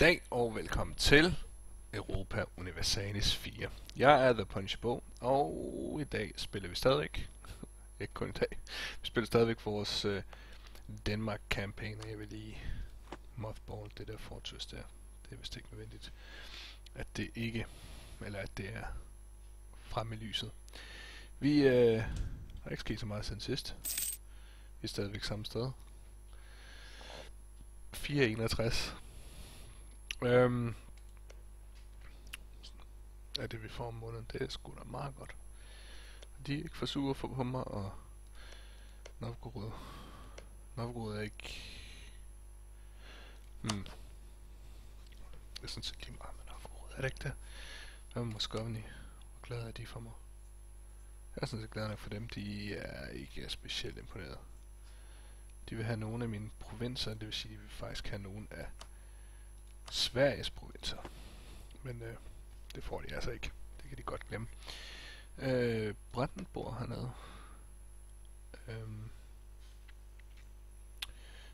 dag og velkommen til Europa Universalis 4. Jeg er The Punch Bo, og i dag spiller vi stadigvæk, ikke kun i dag, vi spiller stadigvæk vores øh, Denmark campaign, og jeg vil lige mothball det der fortress der. Det er vist ikke nødvendigt, at det ikke, eller at det er frem i lyset. Vi øh, har ikke sket så meget siden sidst. Vi er stadigvæk samme sted. 461. Øhm, er det vi får om måneden, det er sgu da meget godt. De er ikke for sure for på mig, og Novgorod, Novgorod er ikke... Hmm. Det er sådan lige meget med Novgorod, er det ikke det? Hvad med Moskovni? Hvor glade er de for mig? Jeg er sådan set glad nok for dem, de er ikke specielt imponeret. De vil have nogle af mine provinser, det vil sige, de vil faktisk have nogle af Sveriges provinser. Men øh, det får de altså ikke. Det kan de godt glemme. Øh, Brandenburg hernede. Øhm,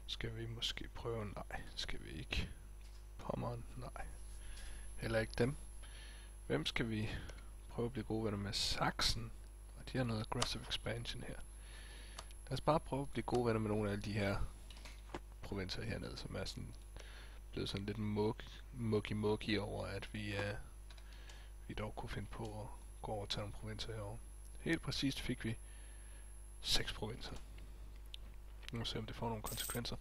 skal vi måske prøve? Nej, skal vi ikke. Pommern? Nej. Heller ikke dem. Hvem skal vi prøve at blive gode venner med? Sachsen. Og de har noget aggressive expansion her. Lad os bare prøve at blive gode venner med nogle af de her provinser hernede, som er sådan blevet sådan lidt muggy muggy over, at vi, uh, vi dog kunne finde på at gå over og tage nogle provinser herovre. Helt præcist fik vi seks provinser. Nu må se, om det får nogle konsekvenser.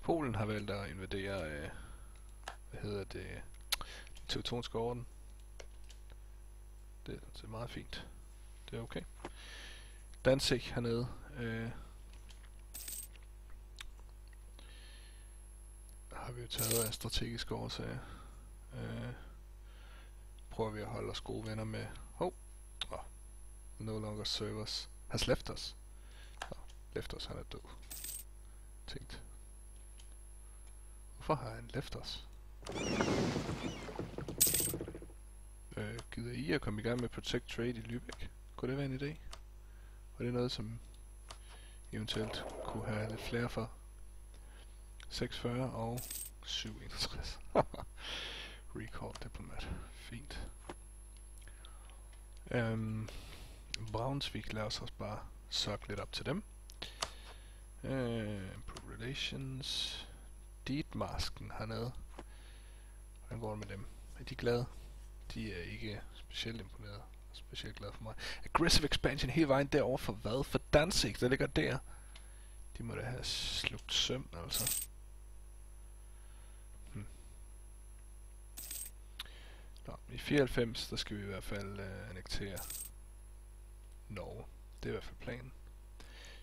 Polen har valgt at invadere, uh, hvad hedder det, Teutonske Orden. Det er meget fint. Det er okay. Danzig hernede. Uh, har vi jo taget af strategiske årsager. Øh, prøver vi at holde os gode venner med... Hov! Oh, no longer servers has left us. Oh, left us, han er død. Tænkt. Hvorfor har han left us? Øh, gider I at komme i gang med Protect Trade i Lübeck? Kunne det være en idé? Var det noget, som eventuelt kunne have lidt flere for? 640 og 761. Recall diplomat. Fint. Øhm, um, Brownsvik, lad os også bare suck lidt op til dem. Øh, uh, improve relations. Deedmasken hernede. Hvordan går det med dem? Er de glade? De er ikke specielt imponeret. Specielt glade for mig. Aggressive expansion hele vejen derover for hvad? For Danzig, der ligger der. De må da have slugt søm, altså. Nå, i 94, der skal vi i hvert fald øh, annektere Norge. Det er i hvert fald planen.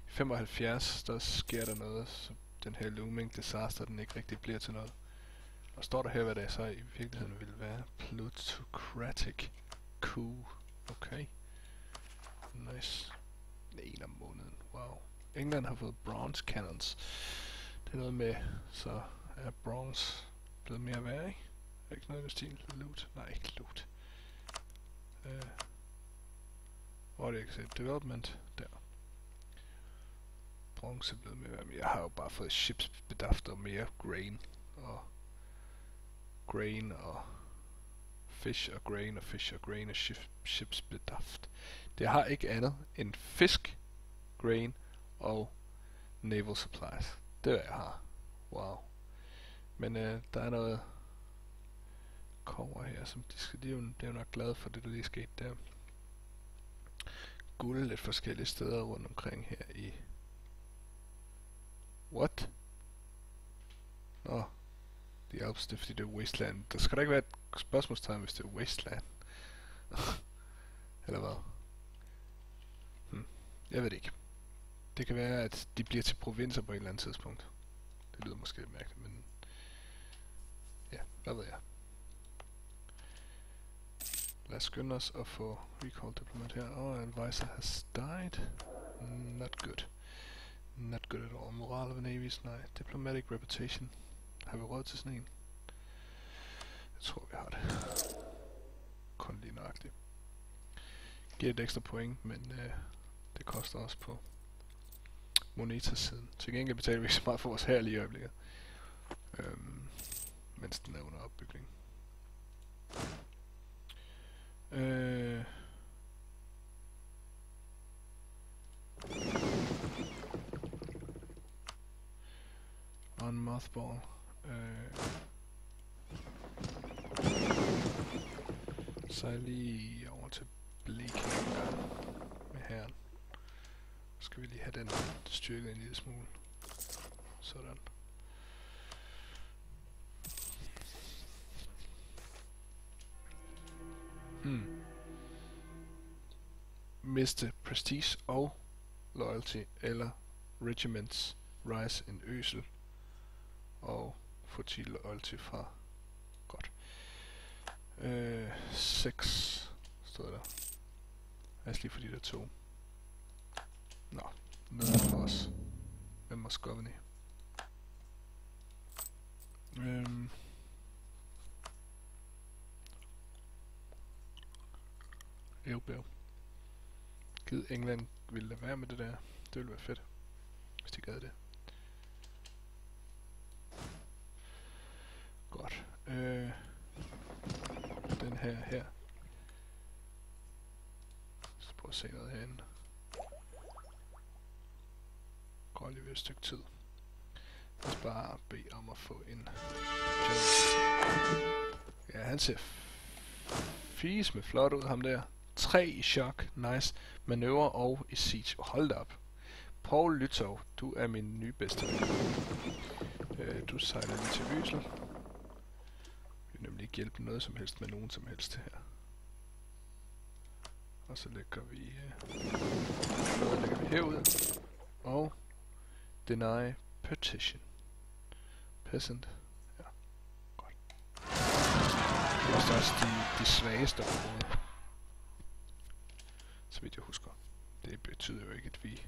I 75, der sker der noget, så den her looming disaster, den ikke rigtig bliver til noget. Og står der her, hvad det så i virkeligheden vil være. Plutocratic coup. Okay. Nice. En om måneden. Wow. England har fået bronze cannons. Det er noget med, så er bronze blevet mere værd, ikke? Er ikke noget i stil? Loot? Nej, ikke loot. Øh. Uh, hvor er det ikke set? Development? Der. Bronze er blevet mere, men jeg har jo bare fået chips bedaft og mere grain. Og grain og fish og grain og fish og grain og chips bedaft. Det har ikke andet end fisk, grain og naval supplies. Det er hvad jeg har. Wow. Men øh, der er noget kommer her, som de, skal, de, er jo, de er jo nok glade for det, der lige skete der. Guld lidt forskellige steder rundt omkring her i... What? Nå, de Alps, det er fordi det er Wasteland. Der skal da ikke være et spørgsmålstegn, hvis det er Wasteland. Eller hvad? Hmm. Jeg ved det ikke. Det kan være, at de bliver til provinser på et eller andet tidspunkt. Det lyder måske lidt mærkeligt, men... Ja, hvad ved jeg. Lad os skynde os at få recall diplomat her. Oh, advisor has died. Not good. Not good at all. Moral of the Navy's nej. Diplomatic reputation. Har vi råd til sådan en? Jeg tror, vi har det. Kun lige nøjagtigt. Giver et ekstra point, men øh, det koster os på monetasiden. Til gengæld betaler vi ikke så meget for vores her lige i øjeblikket. Øhm, mens den er under opbygning. Øh, on mothball. Øh, så er jeg lige over til blikken med herren. Så skal vi lige have den styrket en lille smule. Sådan. Miste prestige og loyalty eller regiments rise in øsel og få 10 loyalty fra godt. Øh, 6 stod der. Lad os lige få de der to. Nå, nede for os. Med Moscovny. Øhm. Eubæv. Gid England ville lade være med det der. Det ville være fedt, hvis de gad det. Godt. Øh, den her her. Så prøv at se noget herinde. Går lige ved et stykke tid. Lad os bare bede om at få en Ja, han ser fis med flot ud, ham der. 3 i chok, nice. Manøvre og i siege. Hold da op. Paul Lytov, du er min nye bedste ven. Øh, du sejler lige til Vysel. Vi vil nemlig ikke hjælpe noget som helst med nogen som helst her. Og så lægger vi... Øh, noget lægger vi herud. Og deny petition. Peasant. Ja, godt. Det er også de, de svageste områder. Så vidt jeg husker. Det betyder jo ikke, at vi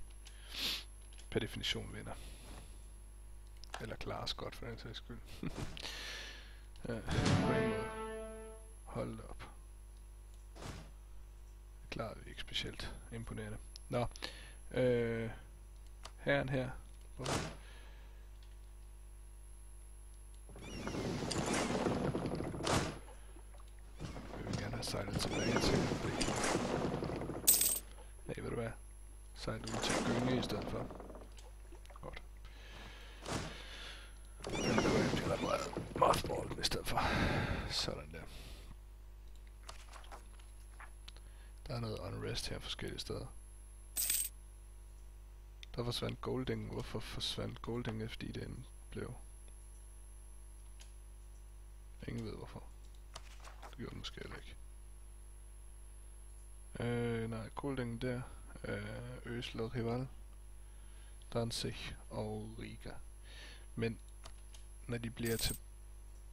per definition vinder. Eller klarer os godt for den sags skyld. ja, på en måde. Hold da op. Det klarede vi ikke specielt imponerende. Nå. Øh, herren her. Hvor Jeg vil gerne have sejlet tilbage til Blekinge. Hey, ved du hvad? Sejl ud til Gynge i stedet for. Godt. Den går hjem til repareret mothball i stedet for. Sådan der. Der er noget unrest her forskellige steder. Der forsvandt Golding. Hvorfor forsvandt Golding, fordi den blev? Ingen ved hvorfor. Det gjorde den måske heller ikke. Øh, nej, Golding der. Øh, Øsel og Rival. Danzig og Riga. Men når de bliver til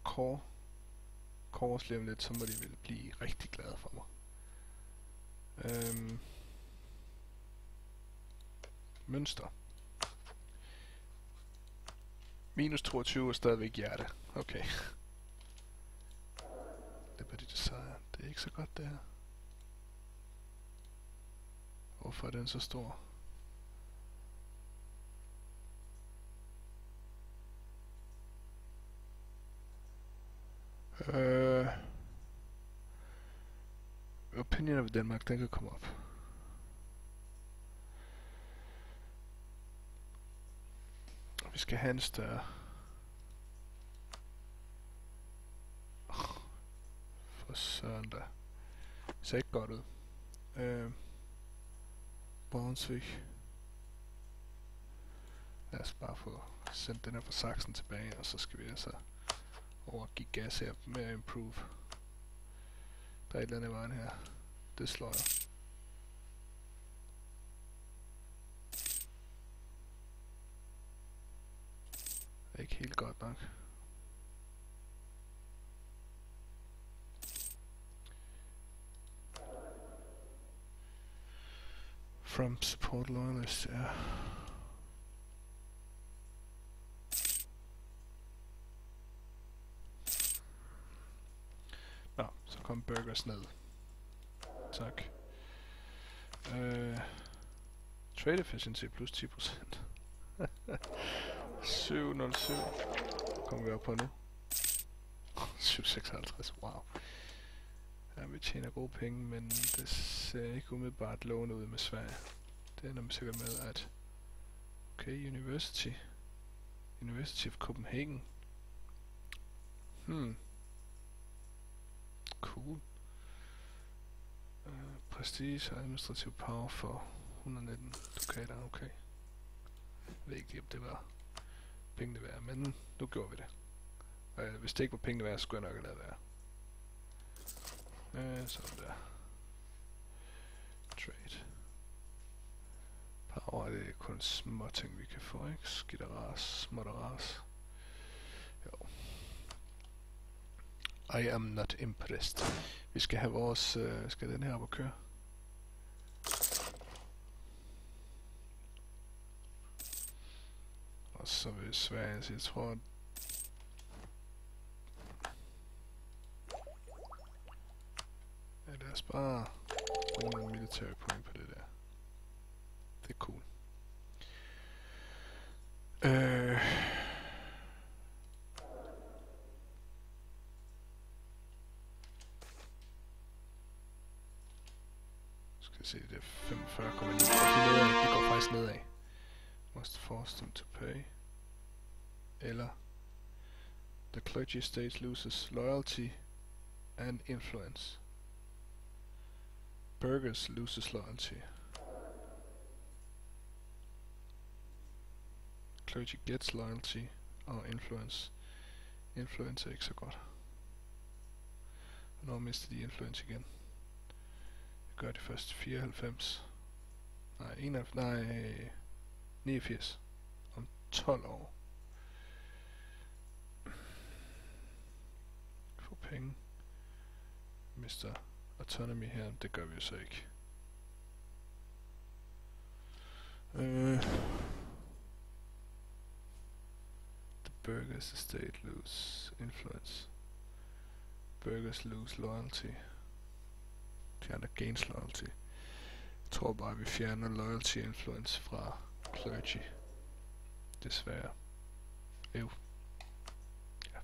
Core, Kors lige om lidt, så må de vel blive rigtig glade for mig. Øhm, mønster. Minus 22 er stadigvæk hjerte. Okay. Liberty Desire. Det er ikke så godt, det her. Hvorfor er den så stor? Øh... Opinion of Denmark, den kan komme op. Vi skal have en større. For søren da. Det ser ikke godt ud. Øh... Brunswick. Lad os bare få sendt den her fra Saxen tilbage, og så skal vi altså over give gas her med at improve. Der er et eller andet i vejen her. Det slår jeg. Det er ikke helt godt nok. From support loyalist, ja. Kom burgers ned. Tak. Øh, trade efficiency plus 10%. 707 kommer vi op på nu. 756, wow. Ja, vi tjener gode penge, men det ser ikke umiddelbart lovende ud med Sverige. Det ender man sikkert med, at... Okay, University. University of Copenhagen. Hmm. Cool. Uh, prestige og administrativ power for 119 dukater, okay. Jeg ved ikke lige, om det var pengene værd, men nu gjorde vi det. Og uh, hvis det ikke var pengene værd, skulle jeg nok have lavet være. Uh, øh, sådan der. Trade. Power er kun små ting, vi kan få, ikke? Skidt og ras, småt og ras. I am not impressed. Vi skal have vores... Øh, skal den her op og køre? Og så vil Sverige, så jeg tror... Ja, lad os bare bruge nogle military point på det der. Det er cool. Øh... clergy state loses loyalty and influence. Burgers loses loyalty. Clergy gets loyalty or influence. Influence er ikke så godt. Hvornår mister de influence igen? Det gør de først 94. Nej, 91, nej, 89. Om 12 år. Få penge. Mister autonomy her, det gør vi jo så ikke. Øh. The burgers estate lose influence. Burgers lose loyalty. De andre gains loyalty. Jeg tror bare, vi fjerner loyalty influence fra clergy. Desværre. Ew. Ja.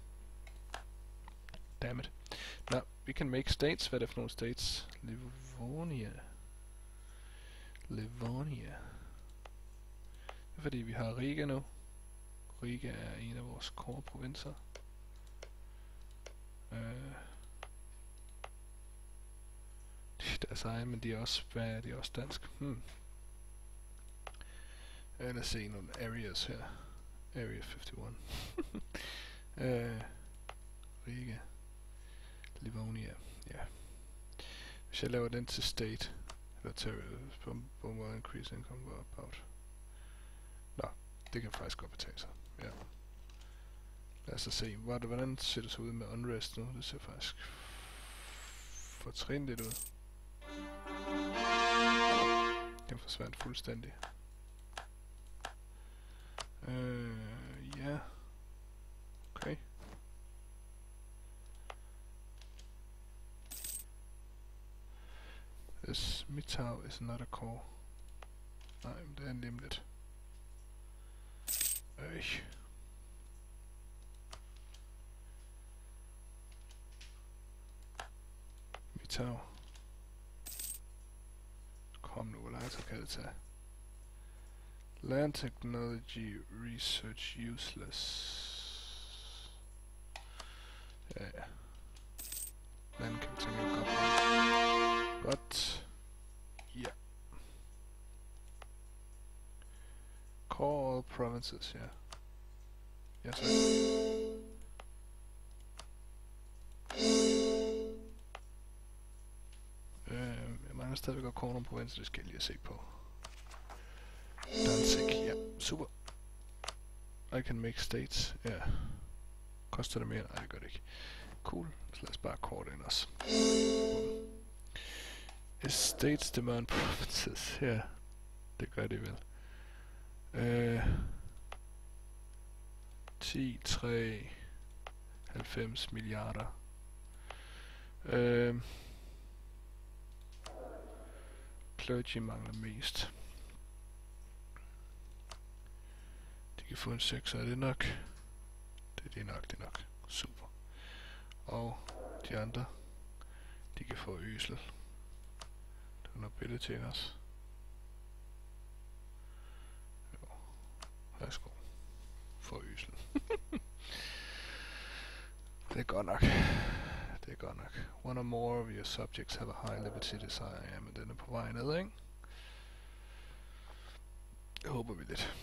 Dammit. Nå, we can make states. Hvad er det for nogle states? Livonia. Livonia. Det er fordi, vi har Riga nu. Riga er en af vores core-provinser. Øh. De er seje, men de er også, hvad er de også dansk? Hmm. Uh, lad os se nogle areas her. Area 51. uh, øh. Riga. Livonia. Ja. Hvis jeg laver den til state, eller til bomber increase income about. Nå, det kan faktisk godt betale sig. Ja. Lad os så se, hvordan ser det så ud med unrest nu? Det ser faktisk fortrinligt ud. Den forsvandt fuldstændig. Øh, ja. Okay. This Mitau is not a core. Nej, men det er lige lidt. Øh. Mitau. Kom nu, hvor lang tid kan det tage? Land technology research useless. Ja, ja. Godt. Ja. Call provinces, ja. Ja, sir. Øh, jeg mangler stadigvæk at call nogle provinser, det skal jeg lige se på. Danzig, ja, super. I can make states, ja. Koster det mere? Nej, det gør det ikke. Cool, så lad os bare kort ind os. Estates demand provinces, ja. Det gør det vel. Øh, 10, 3, 90 milliarder. Øh, clergy mangler mest. De kan få en 6, er det nok? Det, det er nok, det er nok. Super. Og de andre, de kan få øsel. Til os. Jo. Værsgo. Få ysel. det er godt nok. Det er godt nok. One or more of your subjects have a high liberty desire. Ja, men den er på vej ned, ikke? Det håber vi lidt.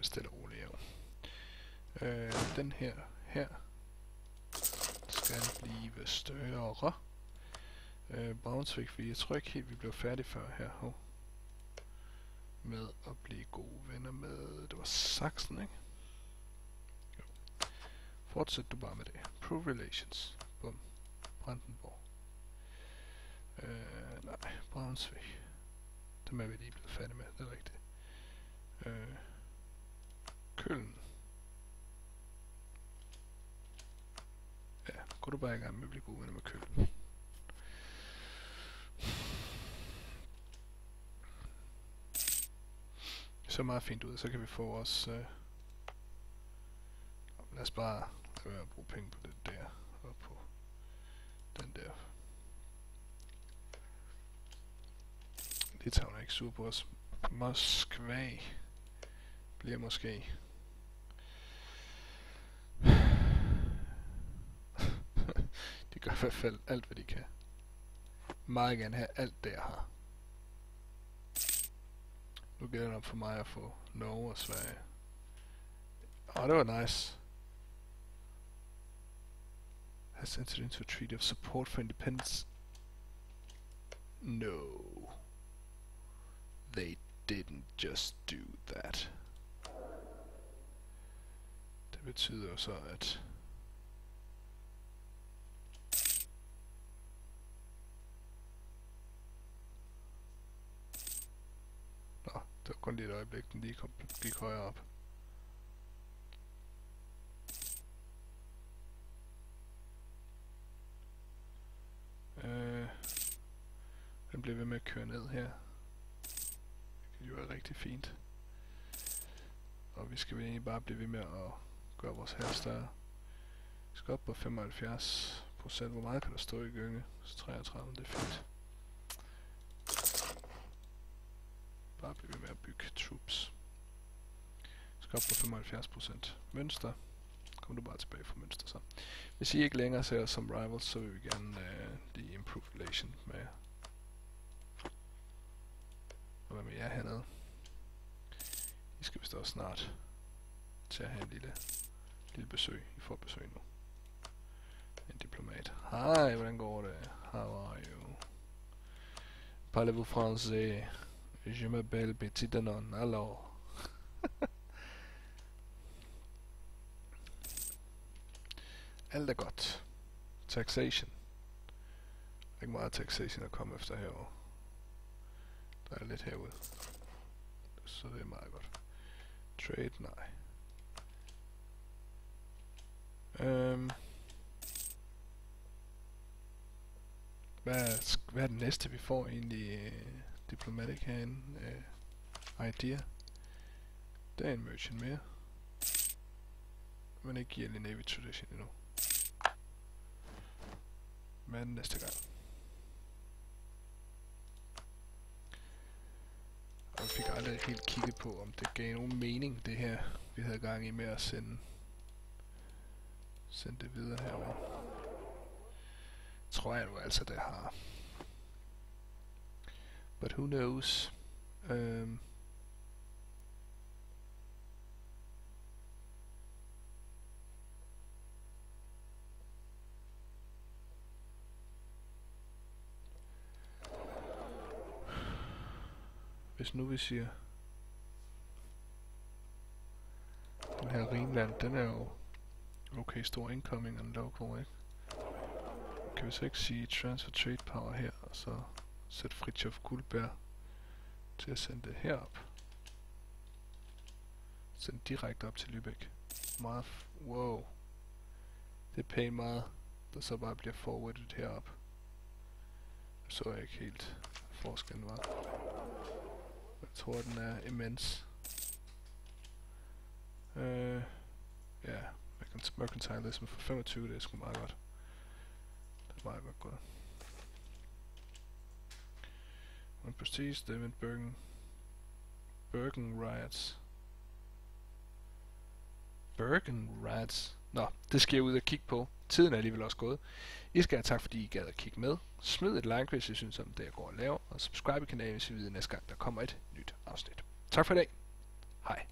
Det stille og roligt, jo. Øh, den her, her, skal blive større. Øh, Brunswick, fordi jeg tror ikke helt, vi blev færdige før her. Hov. Med at blive gode venner med, det var Saxen, ikke? Jo. Fortsæt du bare med det. Prove relations. Bum. Brandenborg. Øh, nej, Brunswick. Dem er vi lige blevet færdige med, det er rigtigt. Øh, Køln. Ja, gå du bare i gang med at blive gode venner med Køln. Så meget fint ud, så kan vi få os... Øh, lad os bare lade være at bruge penge på det der, og på den der. Litauen er ikke sur på os. Moskva bliver måske. De gør i hvert fald alt, hvad de kan. Meget gerne have alt det, jeg har. Nu gælder det om for mig at få Norge og Sverige. Åh, oh, det var nice. Has entered into a treaty of support for independence. No. They didn't just do that. Det betyder så, at Nå, det var kun lige et øjeblik, den lige kom, gik højere op. Øh, den bliver ved med at køre ned her. Det jo er rigtig fint. Og vi skal vel egentlig bare blive ved med at gøre vores her større. Vi skal op på 75 procent. Hvor meget kan der stå i gynge? Så 33, det er fint. Bare blive ved med at bygge troops. Vi skal op på 75%. Mønster. Kom du bare tilbage fra mønster så. Hvis I ikke længere ser os som rivals, så vil vi gerne uh, lige improve relation med og hvad med jer hernede? I skal vist også snart til at have en lille, lille besøg. I får besøg nu. En diplomat. Hej, hvordan går det? How are you? Parlez-vous français? Je m'appelle Petit Danon. Alors. Alt er godt. Taxation. Ikke meget taxation at komme efter herovre. Der er lidt herude. Så det er meget godt. Trade, nej. Øhm. Hvad, hvad er det næste, vi får egentlig? Diplomatic hand, Uh, idea. Der er en merchant mere. Men ikke Yearly Navy Tradition endnu. Men næste gang. Og vi fik aldrig helt kigget på, om det gav nogen mening, det her, vi havde gang i med at sende, sende det videre herover. Tror jeg nu altså, det har. But who knows? Um, hvis nu vi siger, den her Rimland, den er jo okay stor incoming and local, ikke? Kan vi så ikke sige transfer trade power her, og så sætte Fritjof Guldberg til at sende det herop. Send direkte op til Lübeck. Meget, wow. Det er pænt meget, der så bare bliver forwardet herop. Så jeg ikke helt forskellen var. Jeg tror, den er immens. Øh, ja, Mercantilism for 25, det er sgu meget godt. Det er meget godt gået. One Prestige, David Bergen. Bergen Riots. Bergen Riots. Nå, det skal jeg ud og kigge på. Tiden er alligevel også gået. I skal have tak, fordi I gad at kigge med. Smid et like, hvis I synes om det, jeg går og laver. Og subscribe i kanalen, hvis I vil næste gang, der kommer et nyt afsnit. Tak for i dag. Hej.